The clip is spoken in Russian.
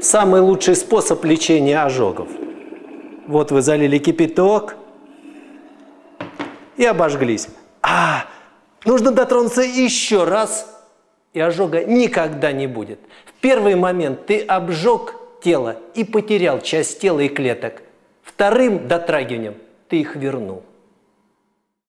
самый лучший способ лечения ожогов. Вот вы залили кипяток и обожглись. А, нужно дотронуться еще раз, и ожога никогда не будет. В первый момент ты обжег тело и потерял часть тела и клеток. Вторым дотрагиванием ты их вернул.